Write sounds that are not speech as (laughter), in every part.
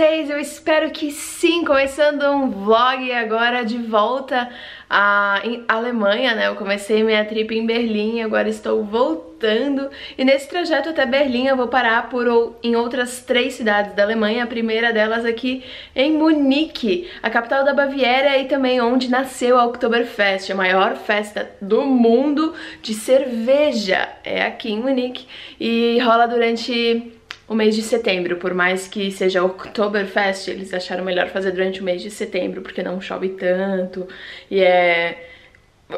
vocês? Eu espero que sim, começando um vlog agora de volta à Alemanha, né? Eu comecei minha trip em Berlim, agora estou voltando e nesse trajeto até Berlim eu vou parar por em outras três cidades da Alemanha, a primeira delas aqui em Munique, a capital da Baviera e também onde nasceu a Oktoberfest, a maior festa do mundo de cerveja, é aqui em Munique e rola durante o mês de setembro, por mais que seja Oktoberfest, eles acharam melhor fazer durante o mês de setembro, porque não chove tanto e é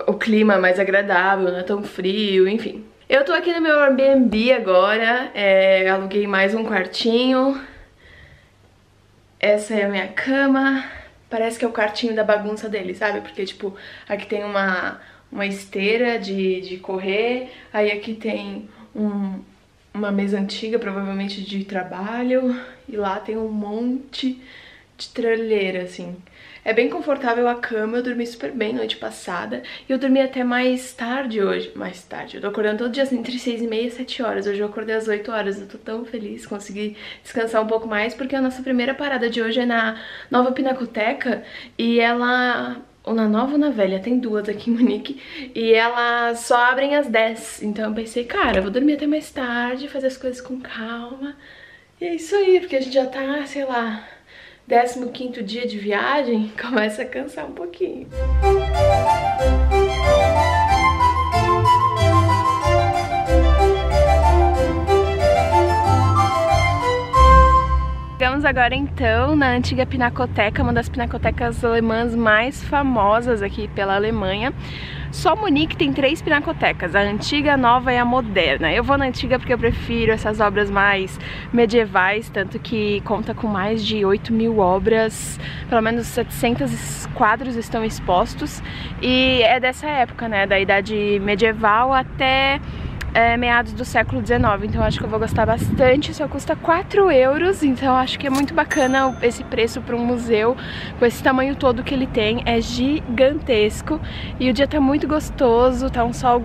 o clima mais agradável, não é tão frio, enfim. Eu tô aqui no meu Airbnb agora, é, aluguei mais um quartinho, essa é a minha cama, parece que é o quartinho da bagunça dele, sabe? Porque, tipo, aqui tem uma, uma esteira de, de correr, aí aqui tem um, uma mesa antiga, provavelmente de trabalho, e lá tem um monte de tralheira, assim. É bem confortável a cama, eu dormi super bem noite passada, e eu dormi até mais tarde hoje, mais tarde, eu tô acordando todo dia assim, entre 6 e meia e 7 horas, hoje eu acordei às 8 horas, eu tô tão feliz, consegui descansar um pouco mais, porque a nossa primeira parada de hoje é na Nova Pinacoteca, e ela ou na nova ou na velha, tem duas aqui em Munique, e elas só abrem às 10, então eu pensei, cara, eu vou dormir até mais tarde, fazer as coisas com calma, e é isso aí, porque a gente já tá, sei lá, 15º dia de viagem, (laughs) começa a cansar um pouquinho. Chegamos agora então na antiga Pinacoteca, uma das pinacotecas alemãs mais famosas aqui pela Alemanha. Só Munique tem três pinacotecas, a antiga, a nova e a moderna. Eu vou na antiga porque eu prefiro essas obras mais medievais, tanto que conta com mais de 8 mil obras, pelo menos 700 quadros estão expostos. E é dessa época, né, da idade medieval até é, meados do século XIX, então acho que eu vou gostar bastante, só custa 4 euros, então acho que é muito bacana esse preço para um museu, com esse tamanho todo que ele tem, é gigantesco, e o dia tá muito gostoso, tá um sol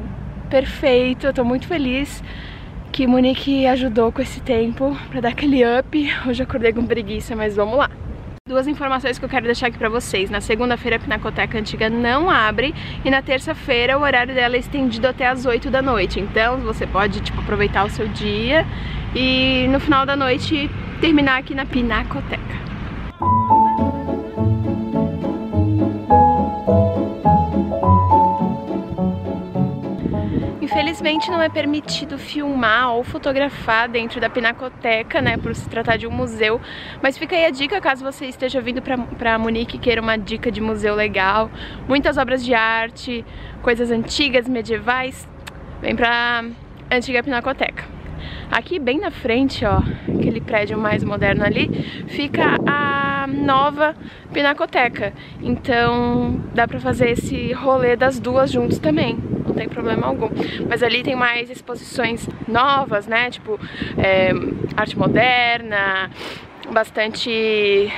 perfeito, eu tô muito feliz que Monique ajudou com esse tempo para dar aquele up, hoje eu acordei com preguiça, mas vamos lá. Duas informações que eu quero deixar aqui pra vocês. Na segunda-feira a Pinacoteca Antiga não abre e na terça-feira o horário dela é estendido até as 8 da noite. Então você pode tipo, aproveitar o seu dia e no final da noite terminar aqui na Pinacoteca. Infelizmente não é permitido filmar ou fotografar dentro da Pinacoteca, né, por se tratar de um museu, mas fica aí a dica caso você esteja vindo para Munique e queira uma dica de museu legal, muitas obras de arte, coisas antigas, medievais, vem pra antiga Pinacoteca. Aqui bem na frente, ó, aquele prédio mais moderno ali, fica a nova Pinacoteca. Então dá pra fazer esse rolê das duas juntos também tem problema algum. Mas ali tem mais exposições novas, né? Tipo, é, arte moderna, bastante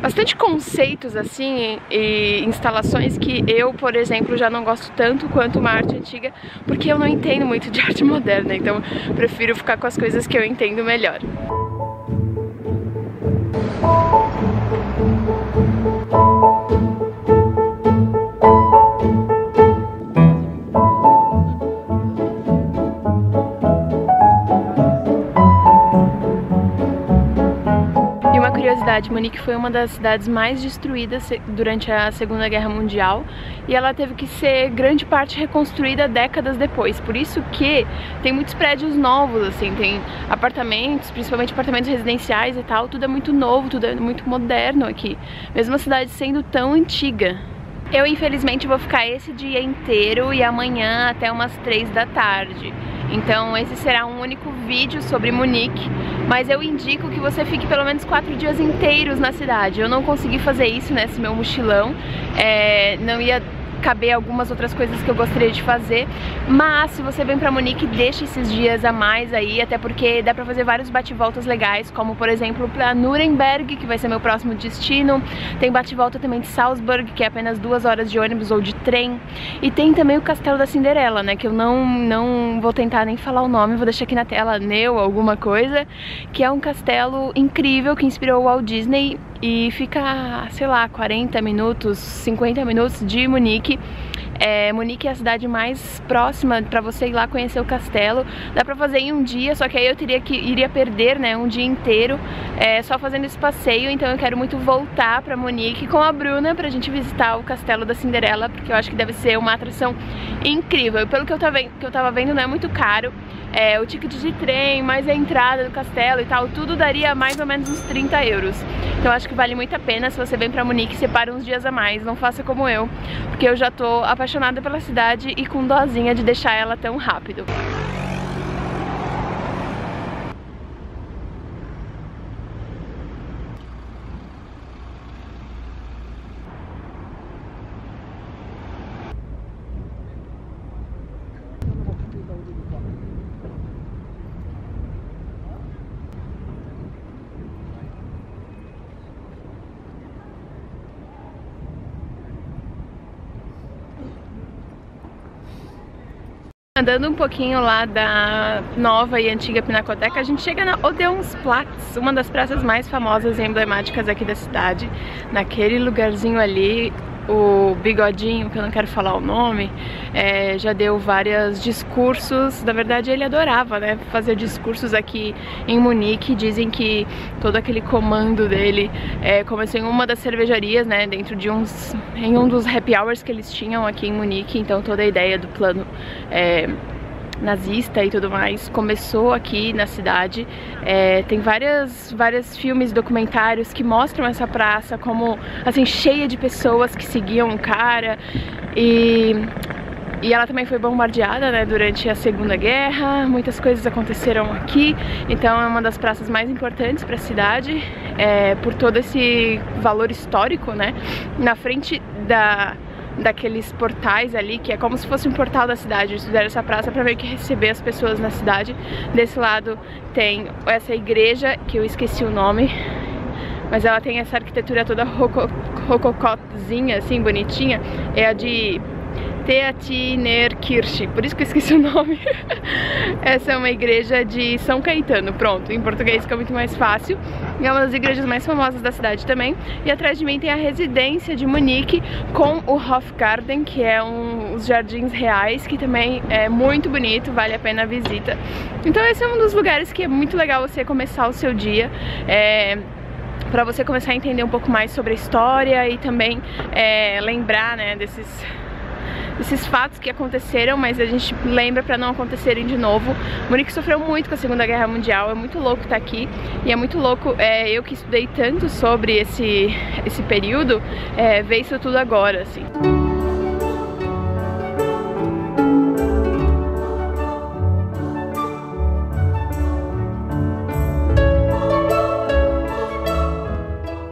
bastante conceitos assim e instalações que eu, por exemplo, já não gosto tanto quanto uma arte antiga, porque eu não entendo muito de (laughs) arte moderna, então prefiro ficar com as coisas que eu entendo melhor. Curiosidade, Munique foi uma das cidades mais destruídas durante a Segunda Guerra Mundial e ela teve que ser grande parte reconstruída décadas depois. Por isso que tem muitos prédios novos, assim, tem apartamentos, principalmente apartamentos residenciais e tal, tudo é muito novo, tudo é muito moderno aqui, mesmo a cidade sendo tão antiga. Eu infelizmente vou ficar esse dia inteiro e amanhã até umas três da tarde. Então esse será um único vídeo sobre Munique, mas eu indico que você fique pelo menos quatro dias inteiros na cidade. Eu não consegui fazer isso nesse meu mochilão, é, não ia caber algumas outras coisas que eu gostaria de fazer, mas se você vem pra Munique, deixa esses dias a mais aí, até porque dá pra fazer vários bate-voltas legais, como por exemplo pra Nuremberg, que vai ser meu próximo destino, tem bate-volta também de Salzburg, que é apenas duas horas de ônibus ou de trem, e tem também o Castelo da Cinderela, né, que eu não, não vou tentar nem falar o nome, vou deixar aqui na tela, Neu, alguma coisa, que é um castelo incrível que inspirou o Walt Disney e fica, sei lá, 40 minutos, 50 minutos de Munique. Америки. É, Munique é a cidade mais próxima para você ir lá conhecer o castelo. Dá pra fazer em um dia, só que aí eu teria que iria perder, né, um dia inteiro é, só fazendo esse passeio. Então eu quero muito voltar pra Munique com a Bruna pra gente visitar o castelo da Cinderela, porque eu acho que deve ser uma atração incrível. E pelo que eu tava, que eu tava vendo, não é muito caro. É, o ticket de trem, mais a entrada do castelo e tal, tudo daria mais ou menos uns 30 euros. Então acho que vale muito a pena se você vem pra Munique, separa uns dias a mais, não faça como eu, porque eu já tô apaixonada apaixonada pela cidade e com dozinha de deixar ela tão rápido. Andando um pouquinho lá da nova e antiga Pinacoteca, a gente chega na Odeonsplatz, uma das praças mais famosas e emblemáticas aqui da cidade. Naquele lugarzinho ali, o Bigodinho, que eu não quero falar o nome, é, já deu vários discursos. Na verdade, ele adorava né, fazer discursos aqui em Munique. Dizem que todo aquele comando dele é, começou em uma das cervejarias, né, dentro de uns. em um dos happy hours que eles tinham aqui em Munique. Então, toda a ideia do plano. É, nazista e tudo mais começou aqui na cidade. É, tem várias, vários filmes, documentários que mostram essa praça como assim cheia de pessoas que seguiam o cara e e ela também foi bombardeada né, durante a Segunda Guerra, muitas coisas aconteceram aqui, então é uma das praças mais importantes para a cidade, é, por todo esse valor histórico, né? Na frente da, daqueles portais ali, que é como se fosse um portal da cidade. Eles fizeram essa praça para ver que receber as pessoas na cidade. Desse lado tem essa igreja, que eu esqueci o nome, mas ela tem essa arquitetura toda rococozinha, assim, bonitinha. É a de Teatinerkirche, por isso que eu esqueci o nome. (laughs) Essa é uma igreja de São Caetano, pronto, em português fica muito mais fácil. É uma das igrejas mais famosas da cidade também. E atrás de mim tem a residência de Munique com o Hofgarten, que é um, os jardins reais, que também é muito bonito, vale a pena a visita. Então esse é um dos lugares que é muito legal você começar o seu dia. É, para você começar a entender um pouco mais sobre a história e também é, lembrar né, desses esses fatos que aconteceram, mas a gente lembra para não acontecerem de novo. Munique sofreu muito com a Segunda Guerra Mundial, é muito louco estar tá aqui e é muito louco é, eu que estudei tanto sobre esse, esse período, é, ver isso tudo agora, assim.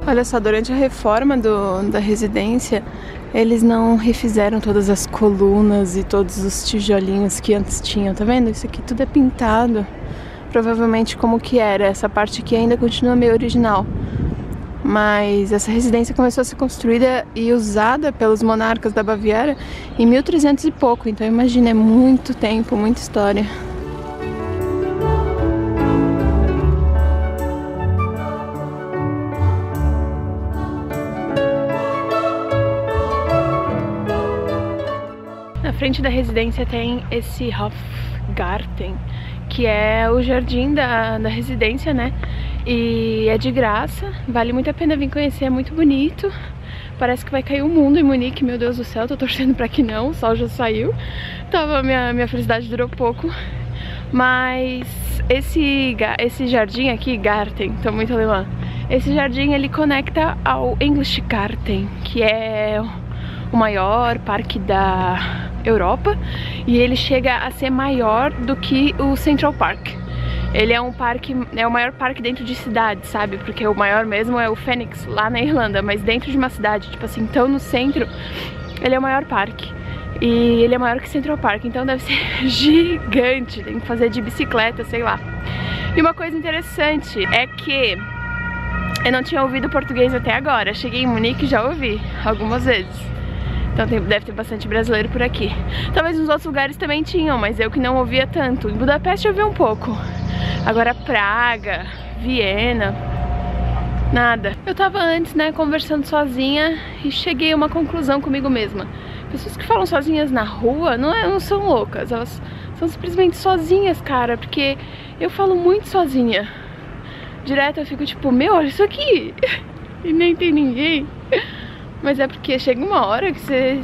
Olha só, durante a reforma do, da residência, eles não refizeram todas as colunas e todos os tijolinhos que antes tinham, tá vendo? Isso aqui tudo é pintado, provavelmente como que era. Essa parte aqui ainda continua meio original. Mas essa residência começou a ser construída e usada pelos monarcas da Baviera em 1300 e pouco. Então imagina, é muito tempo, muita história. Frente da residência tem esse Hofgarten, que é o jardim da, da residência, né? E é de graça, vale muito a pena vir conhecer, é muito bonito. Parece que vai cair o mundo em Munique, meu Deus do céu, tô torcendo pra que não, o sol já saiu. Tava, minha, minha felicidade durou pouco. Mas esse, esse jardim aqui, Garten, tô muito alemã. Esse jardim ele conecta ao English Garten, que é o maior parque da Europa e ele chega a ser maior do que o Central Park. Ele é um parque, é o maior parque dentro de cidade, sabe? Porque o maior mesmo é o Phoenix, lá na (laughs) Irlanda, mas dentro de uma cidade, tipo assim, tão no centro, Ele é o maior parque. E ele é maior que Central Park, então deve ser (laughs) gigante. Tem que fazer de bicicleta, sei lá. E uma coisa interessante é que eu não tinha ouvido português até agora. Cheguei em Munique e já ouvi algumas vezes. Então tem, deve ter bastante brasileiro por aqui. Talvez nos outros lugares também tinham, mas eu que não ouvia tanto. Em Budapeste eu ouvi um pouco. Agora Praga, Viena, nada. Eu tava antes, né, conversando sozinha e cheguei a uma conclusão comigo mesma. Pessoas que falam sozinhas na rua não, é, não são loucas, elas são simplesmente sozinhas, cara, porque eu falo muito sozinha. Direto eu fico tipo, meu, olha isso aqui! (laughs) e nem tem ninguém. Mas é porque chega uma hora que você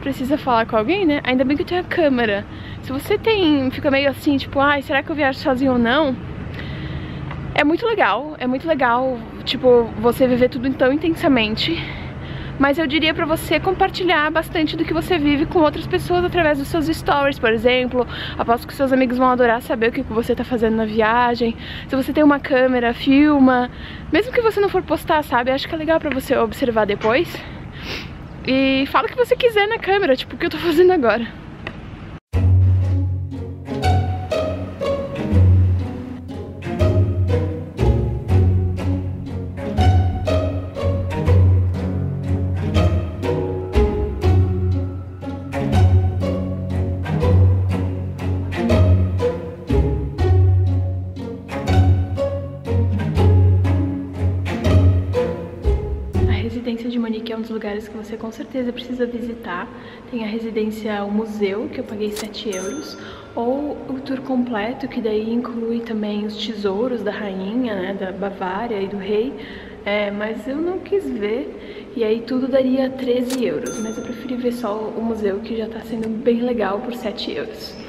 precisa falar com alguém, né? Ainda bem que eu tenho a câmera. Se você tem, fica meio assim, tipo, ai, será que eu viajo sozinho ou não? É muito legal, é muito legal, tipo, você viver tudo tão intensamente mas eu diria pra você compartilhar bastante do que você vive com outras pessoas através dos seus stories, por exemplo. Aposto que seus amigos vão adorar saber o que você tá fazendo na viagem. Se você tem uma câmera, filma. Mesmo que você não for postar, sabe? Acho que é legal pra você observar depois. E fala o que você quiser na câmera, tipo o que eu tô fazendo agora. Lugares que você com certeza precisa visitar. Tem a residência, o museu, que eu paguei 7 euros, ou o tour completo, que daí inclui também os tesouros da rainha, né, da Bavária e do rei, é, mas eu não quis ver, e aí tudo daria 13 euros, mas eu preferi ver só o museu, que já tá sendo bem legal por 7 euros.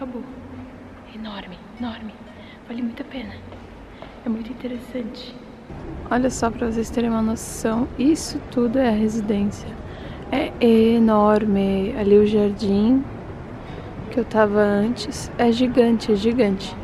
Acabou. Enorme, enorme. Vale muito a pena. É muito interessante. Olha só para vocês terem uma noção, isso tudo é a residência. É enorme. Ali o jardim que eu tava antes é gigante, é gigante.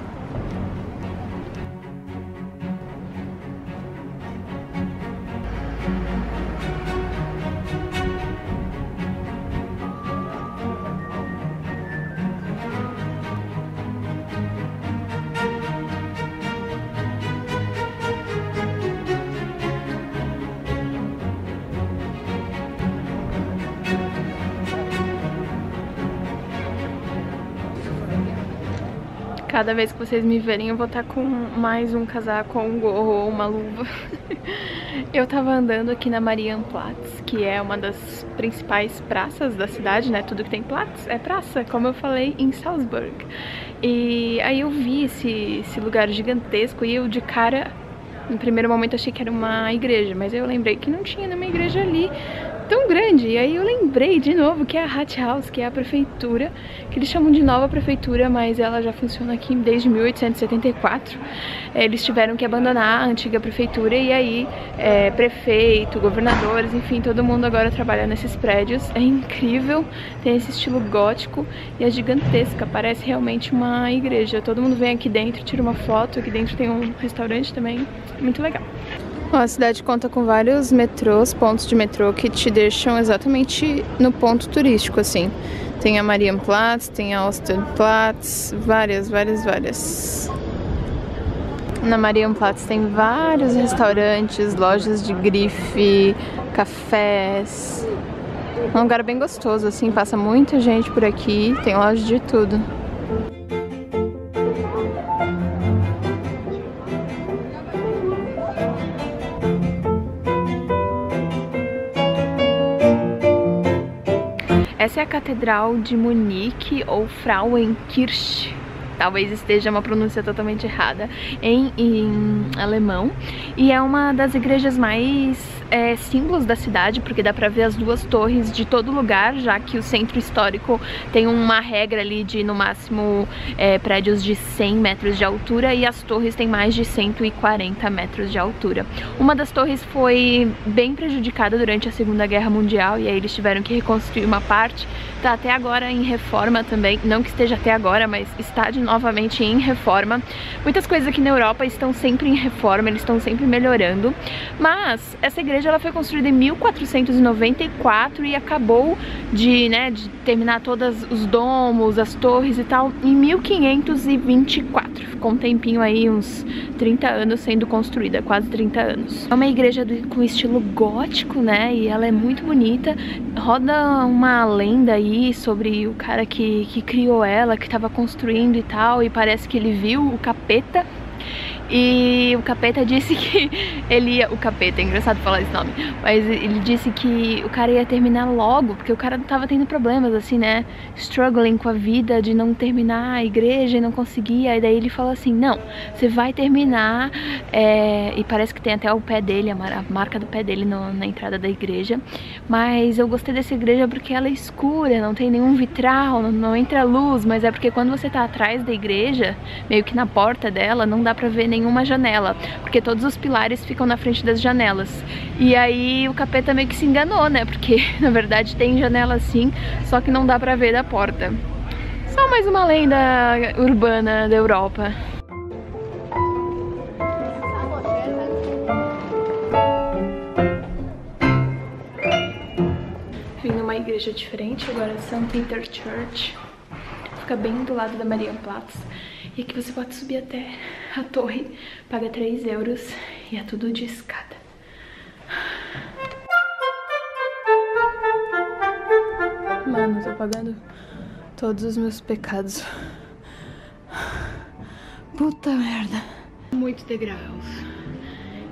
Cada vez que vocês me verem eu vou estar com mais um casaco, um gorro ou uma luva. (laughs) eu tava andando aqui na Marienplatz, que é uma das principais praças da cidade, né? Tudo que tem Platz é praça, como eu falei em Salzburg. E aí eu vi esse, esse lugar gigantesco e eu de cara no primeiro momento achei que era uma igreja, mas eu lembrei que não tinha nenhuma igreja ali tão grande. E aí eu lembrei de novo que é a Hat House, que é a prefeitura, que eles chamam de nova prefeitura, mas ela já funciona aqui desde 1874. É, eles tiveram que abandonar a antiga prefeitura e aí é, prefeito, governadores, enfim, todo mundo agora trabalha nesses prédios. É incrível, tem esse estilo gótico e é gigantesca, parece realmente uma igreja. Todo mundo vem aqui dentro, tira uma foto, aqui dentro tem um restaurante também, muito legal. A cidade conta com vários metrôs, pontos de metrô que te deixam exatamente no ponto turístico, assim. Tem a Marienplatz, tem a Osterplatz, várias, várias, várias. Na Marienplatz tem vários restaurantes, lojas de grife, cafés. É um lugar bem gostoso, assim, passa muita gente por aqui, tem loja de tudo. É a Catedral de Munique ou Frauenkirche, talvez esteja uma pronúncia totalmente errada, em, em alemão. E é uma das igrejas mais é, símbolos da cidade, porque dá pra ver as duas torres de todo lugar, já que o centro histórico tem uma regra ali de no máximo é, prédios de 100 metros de altura e as torres têm mais de 140 metros de altura. Uma das torres foi bem prejudicada durante a Segunda Guerra Mundial e aí eles tiveram que reconstruir uma parte, tá até agora em reforma também, não que esteja até agora, mas está de novamente em reforma. Muitas coisas aqui na Europa estão sempre em reforma, eles estão sempre melhorando, mas essa igreja ela foi construída em 1494 e acabou de, né, de terminar todos os domos, as torres e tal em 1524. Ficou um tempinho aí, uns 30 anos sendo construída, quase 30 anos. É uma igreja do, com estilo gótico, né, e ela é muito bonita. Roda uma lenda aí sobre o cara que, que criou ela, que estava construindo e tal, e parece que ele viu o capeta e o capeta disse que (laughs) ele ia. O capeta, é engraçado falar esse nome. Mas ele disse que o cara ia terminar logo, porque o cara tava tendo problemas, assim, né? Struggling com a vida de não terminar a igreja e não conseguia. E daí ele falou assim: Não, você vai terminar. É... E parece que tem até o pé dele, a marca do pé dele no, na entrada da igreja. Mas eu gostei dessa igreja porque ela é escura, não tem nenhum vitral, não, não entra luz. Mas é porque quando você tá atrás da igreja, meio que na porta dela, não dá pra ver nem nenhuma janela, porque todos os pilares ficam na frente das janelas. E aí o capeta meio que se enganou, né? Porque (laughs) na verdade tem janela sim, só que não dá pra ver da porta. Só mais uma lenda urbana da Europa. Vim numa igreja diferente, agora é St. Peter Church. Fica bem do lado da Marienplatz. E aqui você pode subir até a torre, paga 3 euros e é tudo de escada. Mano, tô pagando todos os meus pecados. Puta merda. Muito degraus.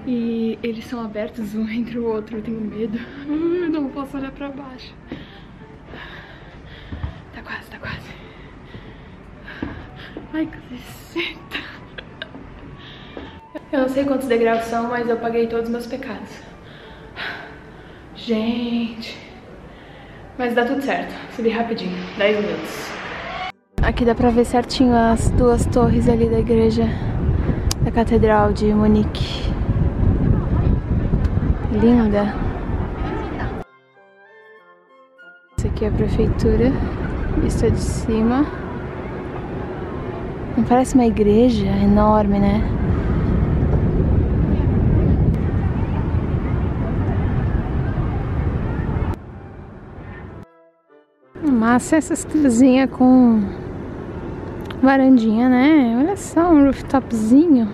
E eles são abertos um entre o outro, eu tenho medo. Eu não posso olhar pra baixo. Tá quase, tá quase. Ai, caceta. Eu não sei quantos degraus são, mas eu paguei todos os meus pecados. Gente. Mas dá tudo certo. Subi rapidinho. 10 minutos. Aqui dá pra ver certinho as duas torres ali da igreja da Catedral de Munique. Linda. Essa aqui é a prefeitura. Vista de cima. Não parece uma igreja enorme, né? Massa essas casinhas com varandinha, né? Olha só, um rooftopzinho.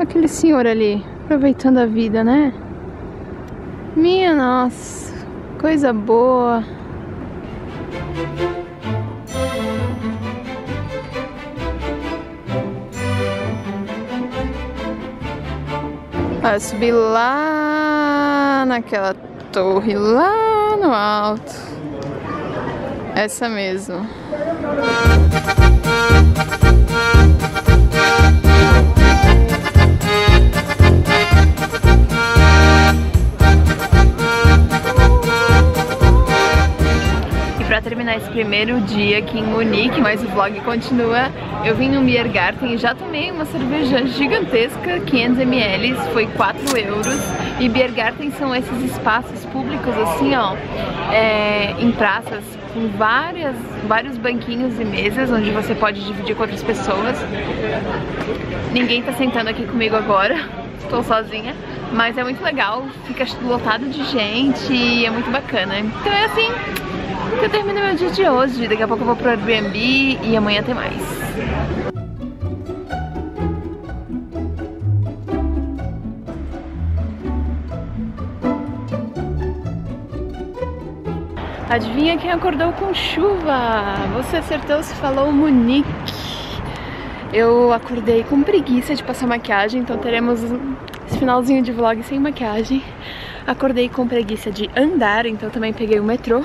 Aquele senhor ali, aproveitando a vida, né? Minha nossa, coisa boa. Vai subir lá naquela torre lá no alto. Essa mesmo. terminar esse primeiro dia aqui em Munique, mas o vlog continua. Eu vim no Biergarten e já tomei uma cerveja gigantesca, 500ml, foi 4 euros. E Biergarten são esses espaços públicos assim, ó, é, em praças, com várias, vários banquinhos e mesas, onde você pode dividir com outras pessoas. Ninguém tá sentando aqui comigo agora, (laughs) estou sozinha. Mas é muito legal, fica lotado de gente e é muito bacana. Então é assim, que eu termino meu dia de hoje. Daqui a pouco eu vou pro Airbnb e amanhã tem mais. Adivinha quem acordou com chuva? Você acertou se falou Monique. Eu acordei com preguiça de passar maquiagem, então teremos esse finalzinho de vlog sem maquiagem. Acordei com preguiça de andar, então também peguei o metrô.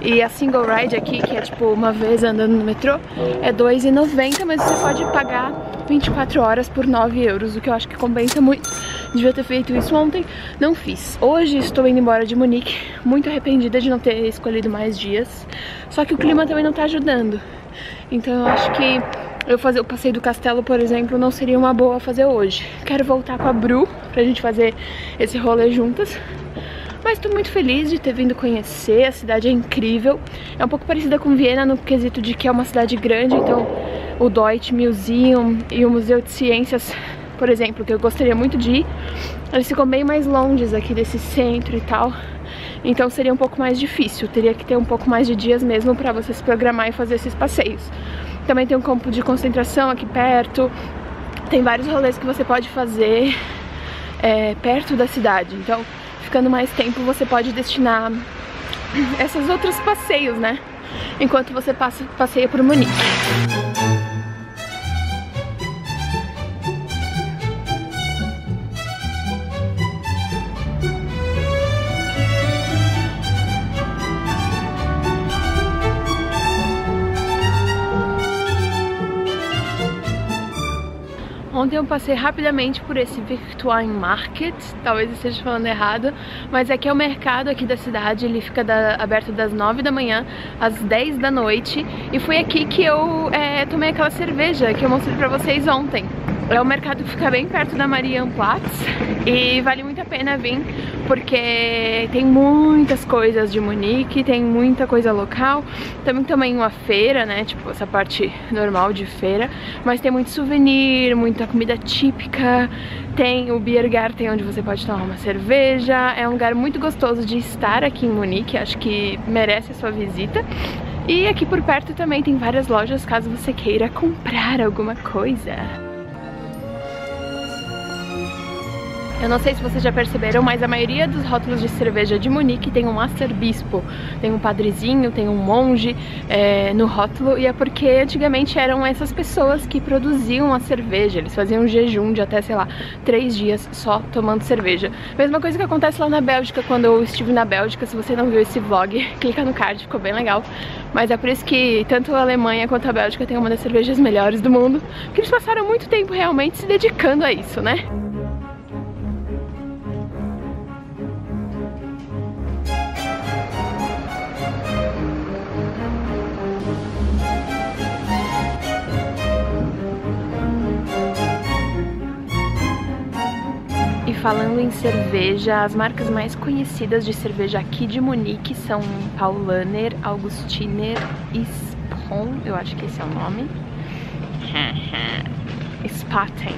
E a single ride aqui, que é tipo uma vez andando no metrô, é R$2,90, mas você pode pagar 24 horas por 9 euros, o que eu acho que compensa muito. Devia ter feito isso ontem, não fiz. Hoje estou indo embora de Munique, muito arrependida de não ter escolhido mais dias. Só que o clima também não tá ajudando. Então eu acho que eu fazer o passeio do castelo, por exemplo, não seria uma boa fazer hoje. Quero voltar com a Bru pra gente fazer esse rolê juntas. Mas tô muito feliz de ter vindo conhecer, a cidade é incrível. É um pouco parecida com Viena no quesito de que é uma cidade grande, então o Deutsche Museum e o Museu de Ciências, por exemplo, que eu gostaria muito de ir, eles ficam bem mais longes aqui desse centro e tal. Então seria um pouco mais difícil, teria que ter um pouco mais de dias mesmo para você se programar e fazer esses passeios. Também tem um campo de concentração aqui perto, tem vários rolês que você pode fazer é, perto da cidade. Então ficando mais tempo, você pode destinar esses outros passeios, né? Enquanto você passa, passeia por Munique. Ontem eu passei rapidamente por esse Victuain Market, talvez eu esteja falando errado, mas aqui é o mercado aqui da cidade, ele fica da, aberto das 9 da manhã às 10 da noite e foi aqui que eu é, tomei aquela cerveja que eu mostrei pra vocês ontem. É um mercado que fica bem perto da Marienplatz e vale muito a pena vir porque tem muitas coisas de Munique, tem muita coisa local, também também uma feira, né, tipo essa parte normal de feira, mas tem muito souvenir, muita comida típica, tem o Biergarten onde você pode tomar uma cerveja, é um lugar muito gostoso de estar aqui em Munique, acho que merece a sua visita. E aqui por perto também tem várias lojas caso você queira comprar alguma coisa. Eu não sei se vocês já perceberam, mas a maioria dos rótulos de cerveja de Munique tem um arcebispo, tem um padrezinho, tem um monge é, no rótulo, e é porque antigamente eram essas pessoas que produziam a cerveja, eles faziam um jejum de até, sei lá, três dias só tomando cerveja. Mesma coisa que acontece lá na Bélgica, quando eu estive na Bélgica, se você não viu esse vlog, (laughs) clica no card, ficou bem legal. Mas é por isso que tanto a Alemanha quanto a Bélgica tem uma das cervejas melhores do mundo, porque eles passaram muito tempo realmente se dedicando a isso, né? Falando em cerveja, as marcas mais conhecidas de cerveja aqui de Munique são Paulaner, Augustiner e Spon, eu acho que esse é o nome. (laughs) Spaten.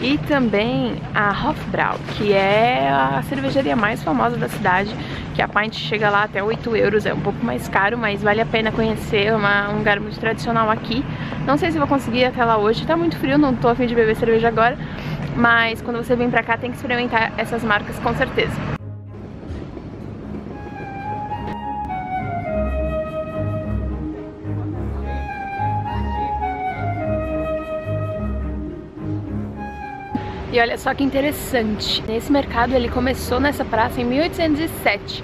E também a Hofbrau, que é a cervejaria mais famosa da cidade, que a pint chega lá até 8 euros, é um pouco mais caro, mas vale a pena conhecer, é um lugar muito tradicional aqui. Não sei se vou conseguir ir até lá hoje, tá muito frio, não tô afim de beber cerveja agora, mas quando você vem pra cá tem que experimentar essas marcas com certeza. E olha só que interessante, esse mercado ele começou nessa praça em 1807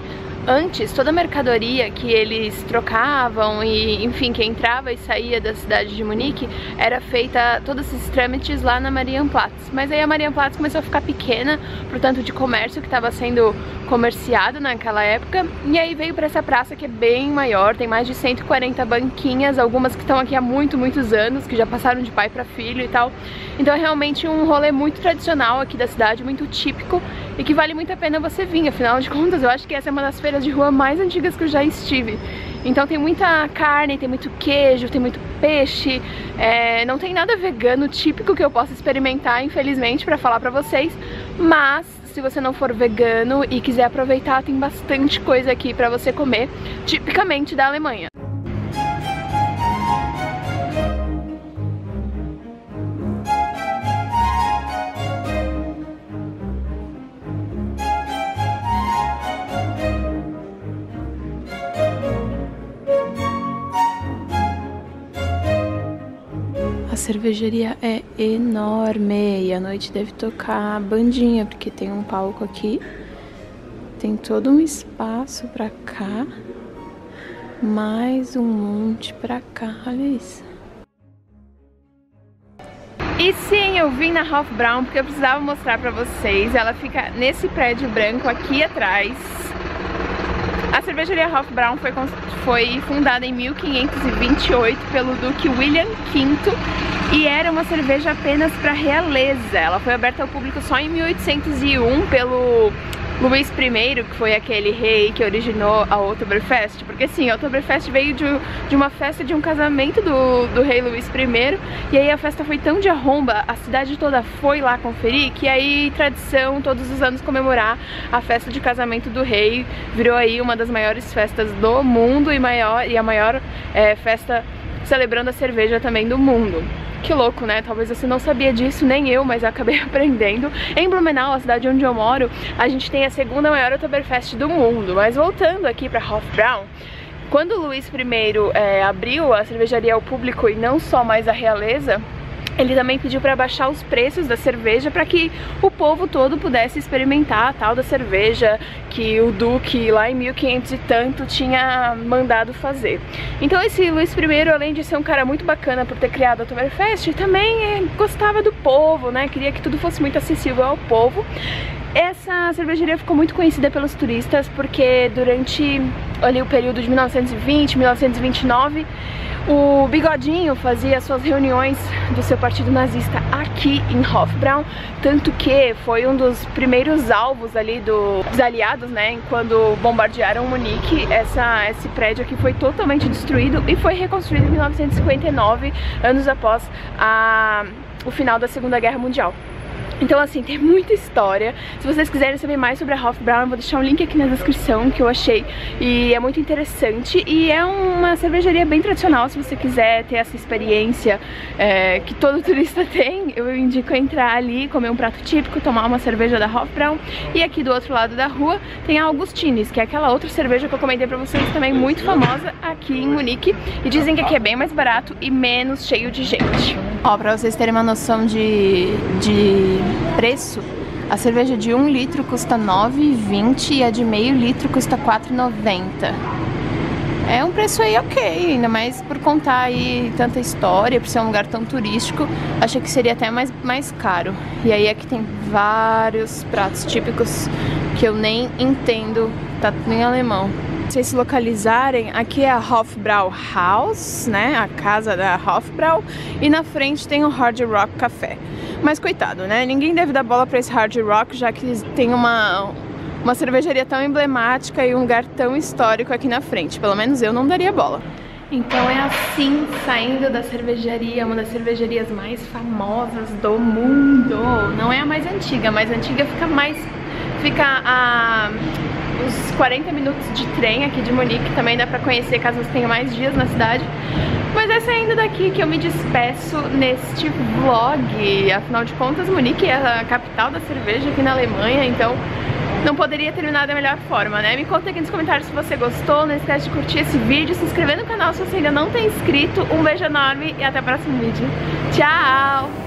Antes, toda a mercadoria que eles trocavam e, enfim, que entrava e saía da cidade de Munique era feita, todos esses trâmites lá na Marienplatz. Mas aí a Marienplatz começou a ficar pequena pro tanto de comércio que estava sendo comerciado naquela época e aí veio para essa praça que é bem maior, tem mais de 140 banquinhas, algumas que estão aqui há muito, muitos anos, que já passaram de pai para filho e tal. Então é realmente um rolê muito tradicional aqui da cidade, muito típico e que vale muito a pena você vir, afinal de contas eu acho que essa é uma das feiras de rua mais antigas que eu já estive. Então tem muita carne, tem muito queijo, tem muito peixe, é, não tem nada vegano típico que eu possa experimentar, infelizmente, pra falar pra vocês, mas se você não for vegano e quiser aproveitar, tem bastante coisa aqui pra você comer, tipicamente da Alemanha. Cervejaria é enorme e à noite deve tocar bandinha, porque tem um palco aqui tem todo um espaço pra cá. Mais um monte pra cá, olha isso. E sim, eu vim na Ralph Brown porque eu precisava mostrar pra vocês. Ela fica nesse prédio branco aqui atrás. A cervejaria Ralph Brown foi, foi fundada em 1528 pelo Duque William V e era uma cerveja apenas para realeza. Ela foi aberta ao público só em 1801 pelo Luís I, que foi aquele rei que originou a Oktoberfest, porque assim, a Oktoberfest veio de, de uma festa de um casamento do, do rei Luís I, e aí a festa foi tão de arromba, a cidade toda foi lá conferir, que aí tradição todos os anos comemorar a festa de casamento do rei, virou aí uma das maiores festas do mundo e, maior, e a maior é, festa celebrando a cerveja também do mundo. Que louco, né? Talvez você não sabia disso, nem eu, mas acabei (laughs) aprendendo. Em Blumenau, a cidade onde eu moro, a gente tem a segunda maior Oktoberfest do mundo. Mas voltando aqui para Hofbraun, quando Luís I é, abriu a cervejaria ao público e não só mais a realeza, ele também pediu para baixar os preços da cerveja para que o povo todo pudesse experimentar a tal da cerveja que o Duque lá em 1500 e tanto tinha mandado fazer. Então esse Luís I, além de ser um cara muito bacana por ter criado a Oktoberfest, também é, gostava do povo, né? Queria que tudo fosse muito acessível ao povo. Essa cervejaria ficou muito conhecida pelos turistas porque durante ali o período de 1920, 1929 o Bigodinho fazia suas reuniões do seu partido nazista aqui em Hofbraun, tanto que foi um dos primeiros alvos ali do, dos aliados, né, quando bombardearam Munique, essa, esse prédio aqui foi totalmente destruído e foi reconstruído em 1959, anos após a, o final da Segunda Guerra Mundial. Então assim, tem muita história. Se vocês quiserem saber mais sobre a Ralph Brown, eu vou deixar um link aqui na descrição que eu achei e é muito interessante. E é uma cervejaria bem tradicional, se você quiser ter essa experiência é, que todo (laughs) turista tem, eu indico entrar ali, comer um prato típico, tomar uma cerveja da Ralph Brown. E aqui do outro lado da rua tem a Augustines, que é aquela outra cerveja que eu comentei pra vocês, também muito famosa aqui em Munique. E dizem que aqui é bem mais barato e menos cheio de gente. Ó, pra vocês terem uma noção de, de preço, a cerveja de 1 litro custa R$ 9,20 e a de meio litro custa R$ 4,90. É um preço aí ok, ainda mais por contar aí tanta história, por ser um lugar tão turístico, achei que seria até mais, mais caro. E aí aqui tem vários pratos típicos que eu nem entendo, tá em alemão vocês se localizarem, aqui é a Hofbrau House, né, a casa da Hofbrau, e na frente tem o Hard Rock Café. Mas coitado, né, ninguém deve dar bola para esse Hard Rock, já que tem uma, uma cervejaria tão emblemática e um lugar tão histórico aqui na frente. Pelo menos eu não daria bola. Então é assim, saindo da cervejaria, uma das cervejarias mais famosas do mundo. Não é a mais antiga, a mais antiga fica mais... Fica a uns 40 minutos de trem aqui de Munique, também dá pra conhecer caso você tenha mais dias na cidade. Mas é saindo daqui que eu me despeço neste vlog. Afinal de contas, Munique é a capital da cerveja aqui na Alemanha, então não poderia terminar da melhor forma, né? Me conta aqui nos comentários se você gostou, não esquece de curtir esse vídeo, se inscrever no canal se você ainda não tem inscrito. Um beijo enorme e até o próximo vídeo. Tchau!